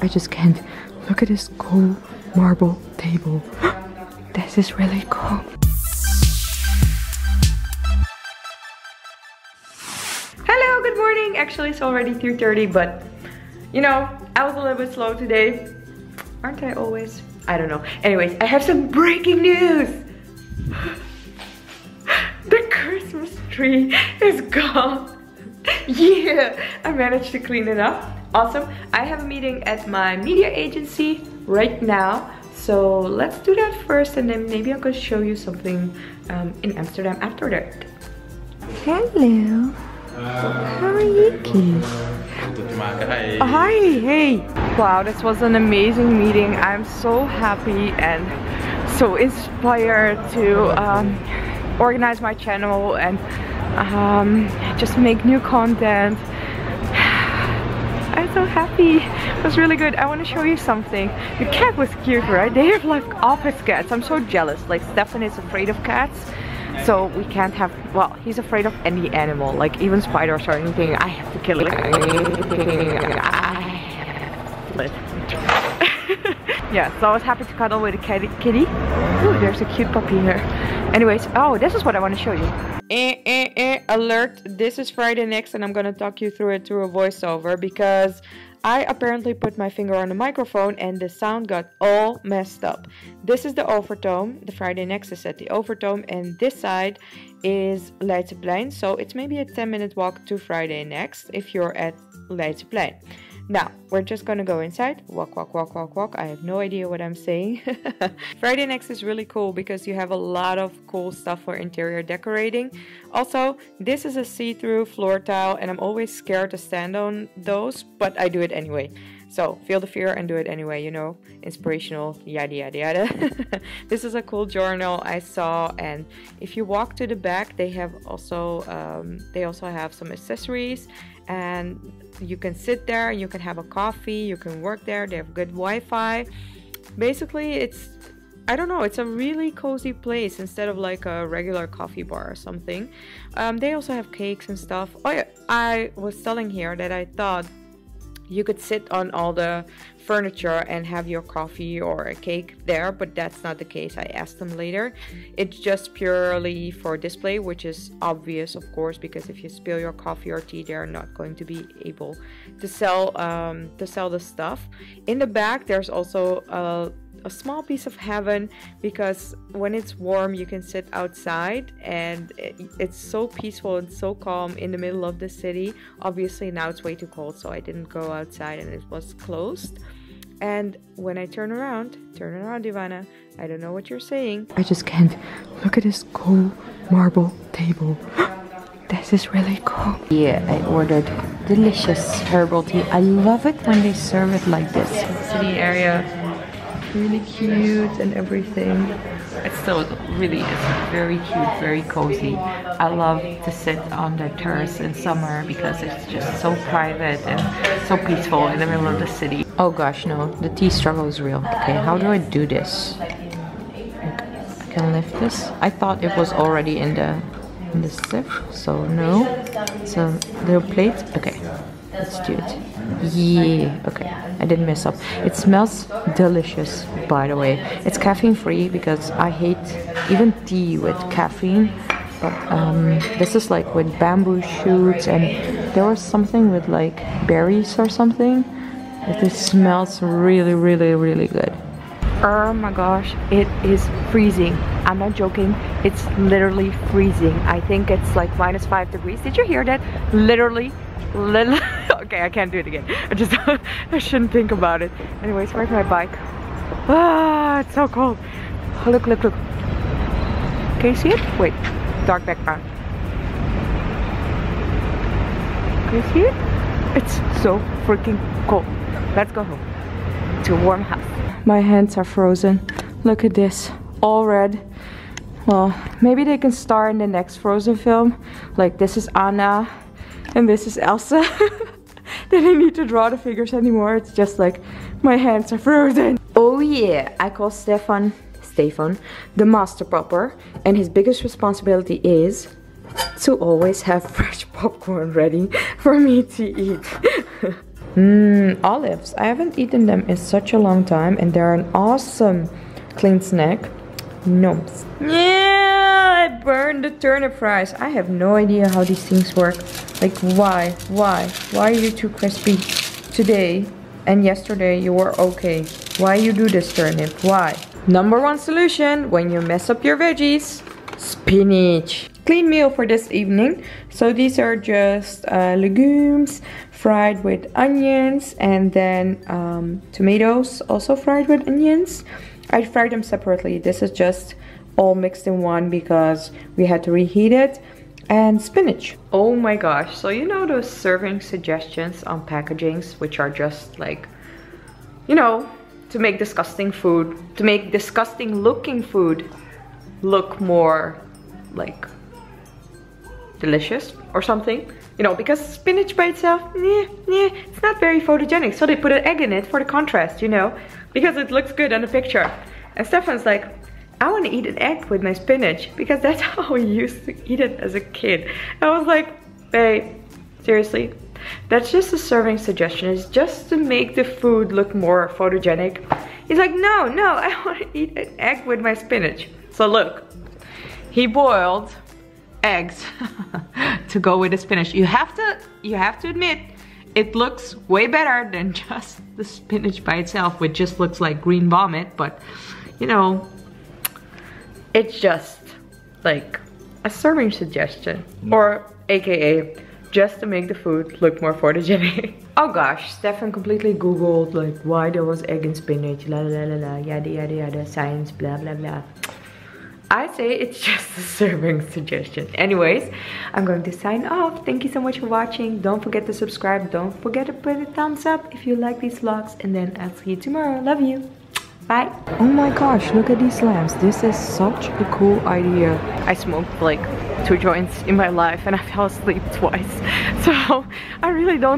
I just can't. Look at this cool marble table. this is really cool. Hello, good morning. Actually, it's already 3.30, but you know, I was a little bit slow today. Aren't I always? I don't know. Anyways, I have some breaking news. the Christmas tree is gone. yeah, I managed to clean it up. Awesome. I have a meeting at my media agency right now. So let's do that first and then maybe I could show you something um, in Amsterdam after that. Hello. How are you kids? Hi. Hi, hey. Wow, this was an amazing meeting. I'm so happy and so inspired to um, organize my channel and um, just make new content. I'm so happy. It was really good. I want to show you something. The cat was cute, right? They have like office cats. I'm so jealous. Like Stefan is afraid of cats. So we can't have, well, he's afraid of any animal, like even spiders or anything. I have to kill it. yeah, so I was happy to cuddle with a kitty. kitty. Ooh, there's a cute puppy here. Anyways, oh, this is what I want to show you. Eh, eh, eh, alert, this is Friday next and I'm gonna talk you through it through a voiceover because I apparently put my finger on the microphone and the sound got all messed up. This is the Overtoom, the Friday next is at the Overtoom and this side is Leidseplein. So it's maybe a 10 minute walk to Friday next if you're at Leidseplein. Now, we're just gonna go inside. Walk, walk, walk, walk, walk. I have no idea what I'm saying. Friday Next is really cool because you have a lot of cool stuff for interior decorating. Also, this is a see-through floor tile and I'm always scared to stand on those, but I do it anyway. So feel the fear and do it anyway, you know, inspirational, yada yada yada. this is a cool journal I saw, and if you walk to the back, they have also um, they also have some accessories, and you can sit there, you can have a coffee, you can work there. They have good Wi-Fi. Basically, it's I don't know, it's a really cozy place instead of like a regular coffee bar or something. Um, they also have cakes and stuff. Oh yeah, I was telling here that I thought you could sit on all the furniture and have your coffee or a cake there but that's not the case. I asked them later. It's just purely for display which is obvious of course because if you spill your coffee or tea they're not going to be able to sell um, to sell the stuff. In the back there's also a a small piece of heaven because when it's warm you can sit outside and it's so peaceful and so calm in the middle of the city. Obviously now it's way too cold so i didn't go outside and it was closed. And when i turn around turn around ivana i don't know what you're saying. I just can't. Look at this cool marble table. This is really cool. Yeah i ordered delicious herbal tea. I love it when they serve it like this. City area really cute and everything. It still really is very cute, very cozy. I love to sit on the terrace in summer because it's just so private and so peaceful in the middle of the city. Oh gosh, no, the tea struggle is real. Okay, how do I do this? I can lift this. I thought it was already in the in the sieve, so no. So little plate. Okay, let's do it. Yeah, okay. I didn't mess up. It smells delicious, by the way. It's caffeine free because I hate even tea with caffeine. But um, this is like with bamboo shoots and there was something with like berries or something. It smells really, really, really good. Oh my gosh, it is freezing. I'm not joking. It's literally freezing. I think it's like minus five degrees. Did you hear that? Literally, okay, I can't do it again. I just, I shouldn't think about it. Anyways, where's my bike? Ah, it's so cold. Oh, look, look, look. Can you see it? Wait, dark background. Can you see it? It's so freaking cold. Let's go home to a warm house. My hands are frozen. Look at this, all red. Well, maybe they can star in the next Frozen film. Like this is Anna and this is Elsa. they don't need to draw the figures anymore. It's just like my hands are frozen. Oh yeah, I call Stefan, Stefan, the master popper. And his biggest responsibility is to always have fresh popcorn ready for me to eat. Mmm, olives. I haven't eaten them in such a long time and they're an awesome clean snack. Gnomes. Yeah, I burned the turnip fries. I have no idea how these things work. Like why? Why? Why are you too crispy today and yesterday you were okay? Why you do this turnip? Why? Number one solution when you mess up your veggies. Spinach. Clean meal for this evening. So these are just uh, legumes fried with onions and then um, tomatoes also fried with onions. I fried them separately. This is just all mixed in one because we had to reheat it. And spinach. Oh my gosh. So you know those serving suggestions on packagings which are just like, you know, to make disgusting food, to make disgusting looking food look more like delicious or something. You know, because spinach by itself, yeah, yeah, it's not very photogenic. So they put an egg in it for the contrast, you know, because it looks good on the picture. And Stefan's like, I want to eat an egg with my spinach because that's how we used to eat it as a kid. I was like, babe, seriously? That's just a serving suggestion. It's just to make the food look more photogenic. He's like, no, no, I want to eat an egg with my spinach. So look, he boiled eggs to go with the spinach. You have to, you have to admit, it looks way better than just the spinach by itself, which just looks like green vomit, but you know, it's just like a serving suggestion mm. or AKA just to make the food look more photogenic. oh gosh, Stefan completely googled like why there was egg and spinach, la la la la, yada yada yada, science, blah blah blah. I say it's just a serving suggestion. Anyways, I'm going to sign off. Thank you so much for watching. Don't forget to subscribe. Don't forget to put a thumbs up if you like these vlogs. And then I'll see you tomorrow. Love you. Bye. Oh my gosh, look at these lamps. This is such a cool idea. I smoked like two joints in my life and I fell asleep twice. So I really don't